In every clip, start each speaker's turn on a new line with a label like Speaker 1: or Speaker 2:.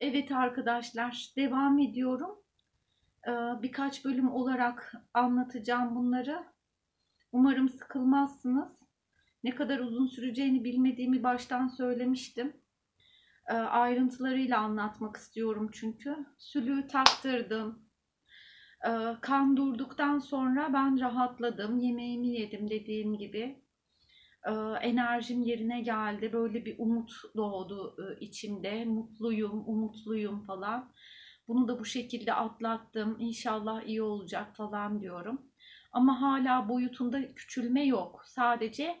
Speaker 1: Evet arkadaşlar devam ediyorum. Ee, birkaç bölüm olarak anlatacağım bunları. Umarım sıkılmazsınız. Ne kadar uzun süreceğini bilmediğimi baştan söylemiştim. Ee, ayrıntılarıyla anlatmak istiyorum çünkü. Sülüğü taktırdım. Ee, kan durduktan sonra ben rahatladım. Yemeğimi yedim dediğim gibi. Enerjim yerine geldi. Böyle bir umut doğdu içimde. Mutluyum, umutluyum falan. Bunu da bu şekilde atlattım. İnşallah iyi olacak falan diyorum. Ama hala boyutunda küçülme yok. Sadece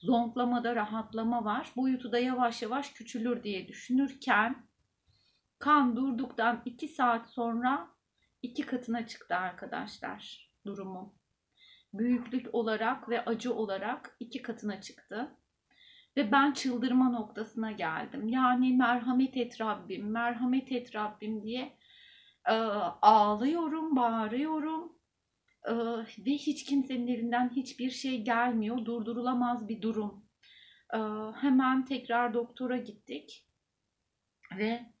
Speaker 1: zonklamada rahatlama var. Boyutu da yavaş yavaş küçülür diye düşünürken kan durduktan 2 saat sonra iki katına çıktı arkadaşlar durumu büyüklük olarak ve acı olarak iki katına çıktı. Ve ben çıldırma noktasına geldim. Yani merhamet et Rabbim, merhamet et Rabbim diye e, ağlıyorum, bağırıyorum. E, ve hiç kimsenin elinden hiçbir şey gelmiyor. Durdurulamaz bir durum. E, hemen tekrar doktora gittik. Ve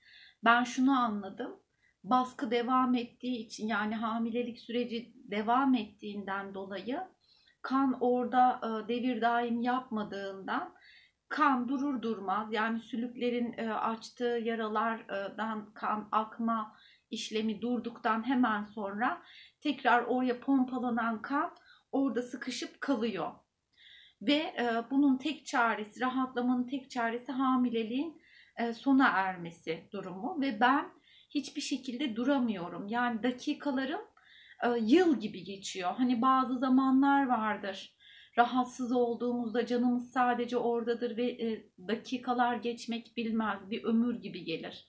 Speaker 1: ben şunu anladım baskı devam ettiği için yani hamilelik süreci devam ettiğinden dolayı kan orada e, devir daim yapmadığından kan durur durmaz yani sülüklerin e, açtığı yaralardan kan akma işlemi durduktan hemen sonra tekrar oraya pompalanan kan orada sıkışıp kalıyor. Ve e, bunun tek çaresi, rahatlamanın tek çaresi hamileliğin sona ermesi durumu ve ben hiçbir şekilde duramıyorum. Yani dakikalarım e, yıl gibi geçiyor. Hani bazı zamanlar vardır. Rahatsız olduğumuzda canımız sadece oradadır ve e, dakikalar geçmek bilmez. Bir ömür gibi gelir.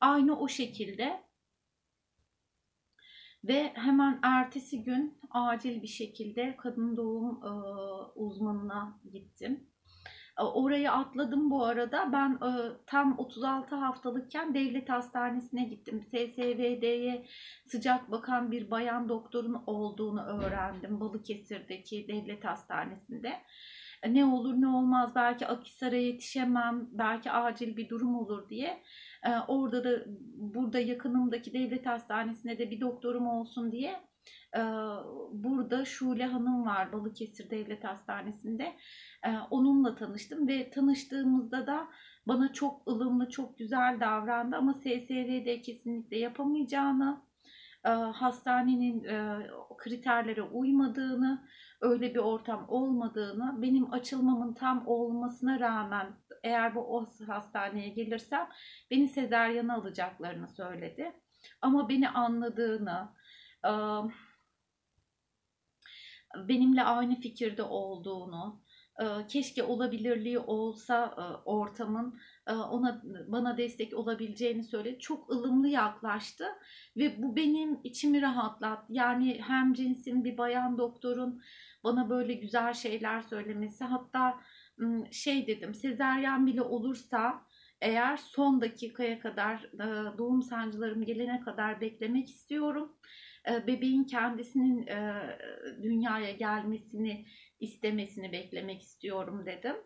Speaker 1: Aynı o şekilde ve hemen ertesi gün acil bir şekilde kadın doğum e, uzmanına gittim. E, orayı atladım bu arada. Ben e, tam 36 haftalıkken devlet hastanesine gittim. SSVD'ye sıcak bakan bir bayan doktorun olduğunu öğrendim. Balıkesir'deki devlet hastanesinde. E, ne olur ne olmaz belki Akisar'a yetişemem, belki acil bir durum olur diye. Orada da burada yakınımdaki devlet hastanesinde de bir doktorum olsun diye burada Şule Hanım var Balıkesir Devlet Hastanesi'nde. Onunla tanıştım ve tanıştığımızda da bana çok ılımlı, çok güzel davrandı ama SSR'de kesinlikle yapamayacağını, hastanenin kriterlere uymadığını, öyle bir ortam olmadığını, benim açılmamın tam olmasına rağmen eğer bu o hastaneye gelirsem beni sezeryana alacaklarını söyledi. Ama beni anladığını, benimle aynı fikirde olduğunu, keşke olabilirliği olsa ortamın ona bana destek olabileceğini söyledi. Çok ılımlı yaklaştı ve bu benim içimi rahatlattı. Yani hem cinsin bir bayan doktorun bana böyle güzel şeyler söylemesi hatta şey dedim sezeryan bile olursa eğer son dakikaya kadar doğum sancılarım gelene kadar beklemek istiyorum bebeğin kendisinin dünyaya gelmesini istemesini beklemek istiyorum dedim.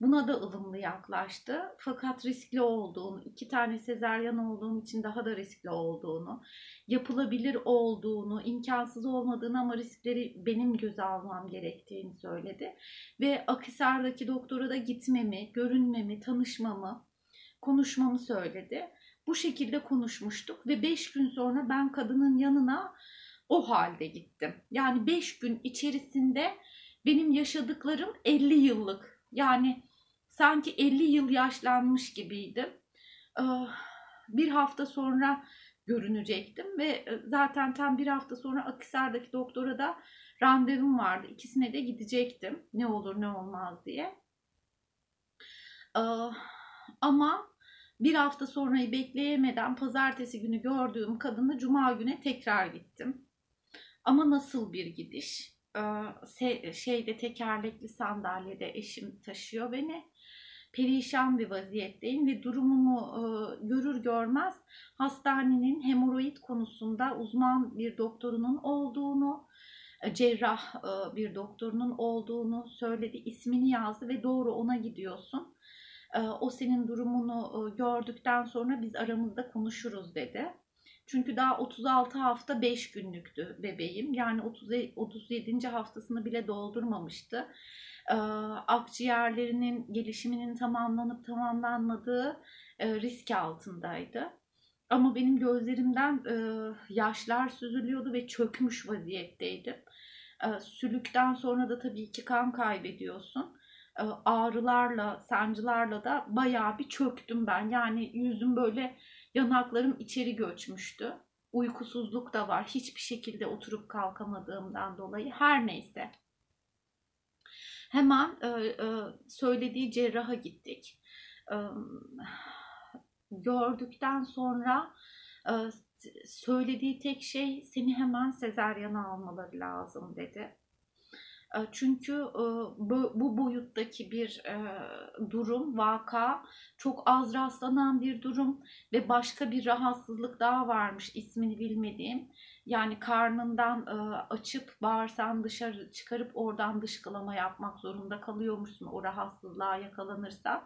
Speaker 1: Buna da ılımlı yaklaştı. Fakat riskli olduğunu, iki tane sezeryan olduğum için daha da riskli olduğunu, yapılabilir olduğunu, imkansız olmadığını ama riskleri benim göze almam gerektiğini söyledi. Ve Akisar'daki doktora da gitmemi, görünmemi, tanışmamı, konuşmamı söyledi. Bu şekilde konuşmuştuk ve 5 gün sonra ben kadının yanına o halde gittim. Yani 5 gün içerisinde benim yaşadıklarım 50 yıllık. Yani sanki 50 yıl yaşlanmış gibiydim. Bir hafta sonra görünecektim ve zaten tam bir hafta sonra Akisar'daki doktora da randevum vardı. İkisine de gidecektim. Ne olur ne olmaz diye. Ama bir hafta sonrayı bekleyemeden pazartesi günü gördüğüm kadını cuma güne tekrar gittim. Ama nasıl bir gidiş? Ee, şeyde tekerlekli sandalyede eşim taşıyor beni. Perişan bir vaziyetteyim ve durumumu e, görür görmez hastanenin hemoroid konusunda uzman bir doktorunun olduğunu, e, cerrah e, bir doktorunun olduğunu söyledi. ismini yazdı ve doğru ona gidiyorsun o senin durumunu e, gördükten sonra biz aramızda konuşuruz dedi. Çünkü daha 36 hafta 5 günlüktü bebeğim. Yani 30, 37. haftasını bile doldurmamıştı. Akciğerlerinin gelişiminin tamamlanıp tamamlanmadığı e, risk altındaydı. Ama benim gözlerimden e, yaşlar süzülüyordu ve çökmüş vaziyetteydim. E, sülükten sonra da tabii ki kan kaybediyorsun. E, ağrılarla, sancılarla da bayağı bir çöktüm ben. Yani yüzüm böyle yanaklarım içeri göçmüştü. Uykusuzluk da var. Hiçbir şekilde oturup kalkamadığımdan dolayı. Her neyse. Hemen e, e, söylediği cerraha gittik. E, gördükten sonra e, söylediği tek şey seni hemen sezeryana almaları lazım dedi. E, çünkü e, bu boyuttaki bir e, durum, vaka çok az rastlanan bir durum ve başka bir rahatsızlık daha varmış ismini bilmediğim. Yani karnından açıp bağırsan dışarı çıkarıp oradan dışkılama yapmak zorunda kalıyormuşsun o rahatsızlığa yakalanırsan.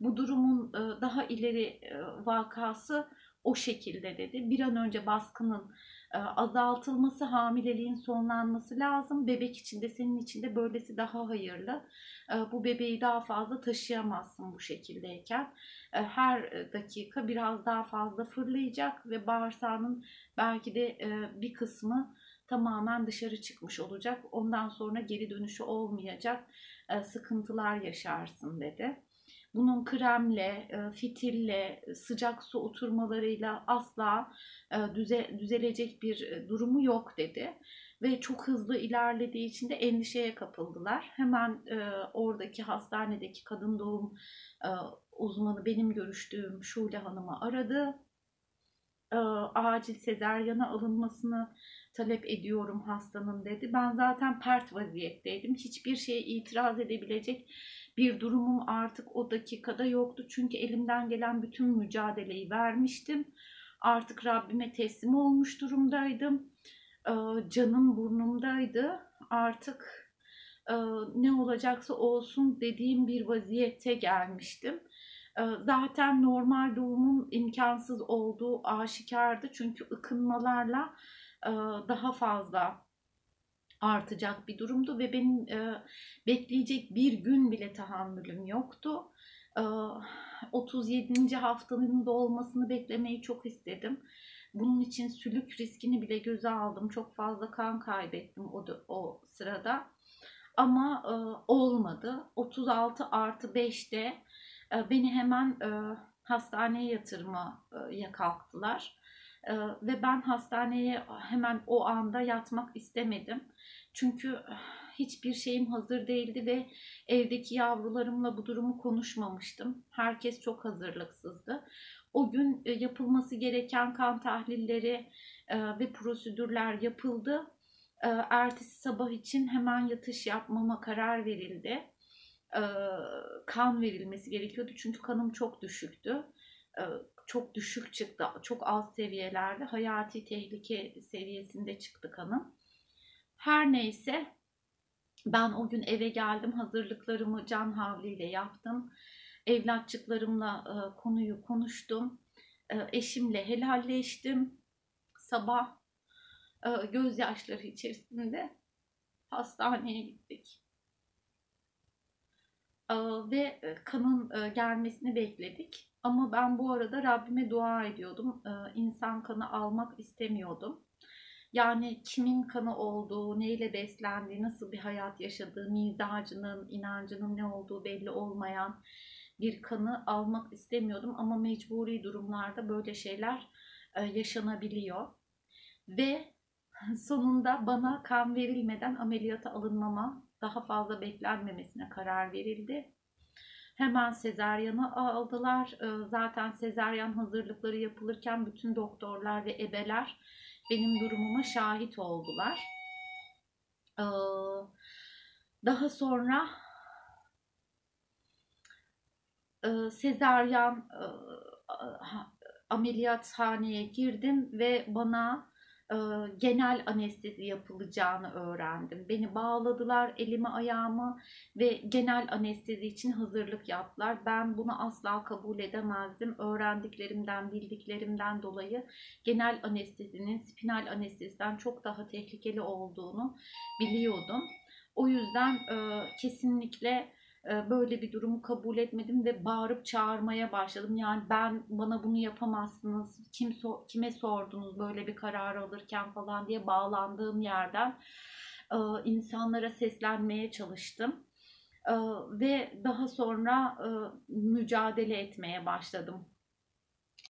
Speaker 1: Bu durumun daha ileri vakası o şekilde dedi. Bir an önce baskının e, azaltılması, hamileliğin sonlanması lazım. Bebek için de senin için de böylesi daha hayırlı. E, bu bebeği daha fazla taşıyamazsın bu şekildeyken. E, her dakika biraz daha fazla fırlayacak ve bağırsağının belki de bir kısmı tamamen dışarı çıkmış olacak. Ondan sonra geri dönüşü olmayacak sıkıntılar yaşarsın dedi. Bunun kremle, e, fitille, sıcak su oturmalarıyla asla e, düze, düzelecek bir e, durumu yok dedi. Ve çok hızlı ilerlediği için de endişeye kapıldılar. Hemen oradaki hastanedeki kadın doğum uzmanı benim görüştüğüm Şule Hanım'ı aradı. Acil sezeryana alınmasını talep ediyorum hastanın dedi. Ben zaten pert vaziyetteydim. Hiçbir şeye itiraz edebilecek bir durumum artık o dakikada yoktu. Çünkü elimden gelen bütün mücadeleyi vermiştim. Artık Rabbime teslim olmuş durumdaydım. Ee, canım burnumdaydı. Artık e, ne olacaksa olsun dediğim bir vaziyette gelmiştim. Ee, zaten normal doğumun imkansız olduğu aşikardı. Çünkü ıkınmalarla e, daha fazla artacak bir durumdu ve benim e, bekleyecek bir gün bile tahammülüm yoktu. E, 37. haftanın dolmasını beklemeyi çok istedim. Bunun için sülük riskini bile göze aldım. Çok fazla kan kaybettim o, da, o sırada. Ama e, olmadı. 36 artı 5'te e, beni hemen e, hastaneye yatırmaya kalktılar. E, ve ben hastaneye hemen o anda yatmak istemedim. Çünkü hiçbir şeyim hazır değildi ve evdeki yavrularımla bu durumu konuşmamıştım. Herkes çok hazırlıksızdı. O gün e, yapılması gereken kan tahlilleri e, ve prosedürler yapıldı. Ertesi sabah için hemen yatış yapmama karar verildi. Kan verilmesi gerekiyordu çünkü kanım çok düşüktü. Çok düşük çıktı, çok az seviyelerde, hayati tehlike seviyesinde çıktı kanım. Her neyse ben o gün eve geldim hazırlıklarımı can havliyle yaptım. Evlatçıklarımla e, konuyu konuştum. E, eşimle helalleştim. Sabah e, gözyaşları içerisinde hastaneye gittik. E, ve kanın e, gelmesini bekledik. Ama ben bu arada Rabbime dua ediyordum. E, insan kanı almak istemiyordum. Yani kimin kanı olduğu, neyle beslendiği, nasıl bir hayat yaşadığı, mizacının, inancının ne olduğu belli olmayan bir kanı almak istemiyordum. Ama mecburi durumlarda böyle şeyler e, yaşanabiliyor. Ve sonunda bana kan verilmeden ameliyata alınmama, daha fazla beklenmemesine karar verildi. Hemen sezeryana aldılar. E, zaten sezeryan hazırlıkları yapılırken bütün doktorlar ve ebeler benim durumuma şahit oldular. Ee, daha sonra e, sezaryen e, ameliyathaneye girdim ve bana genel anestezi yapılacağını öğrendim. Beni bağladılar elimi ayağımı ve genel anestezi için hazırlık yaptılar. Ben bunu asla kabul edemezdim. Öğrendiklerimden, bildiklerimden dolayı genel anestezinin spinal anesteziden çok daha tehlikeli olduğunu biliyordum. O yüzden e, kesinlikle e, böyle bir durumu kabul etmedim ve bağırıp çağırmaya başladım. Yani ben bana bunu yapamazsınız. Kim so kime sordunuz böyle bir karar alırken falan diye bağlandığım yerden insanlara seslenmeye çalıştım. Ve daha sonra mücadele etmeye başladım